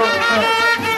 Música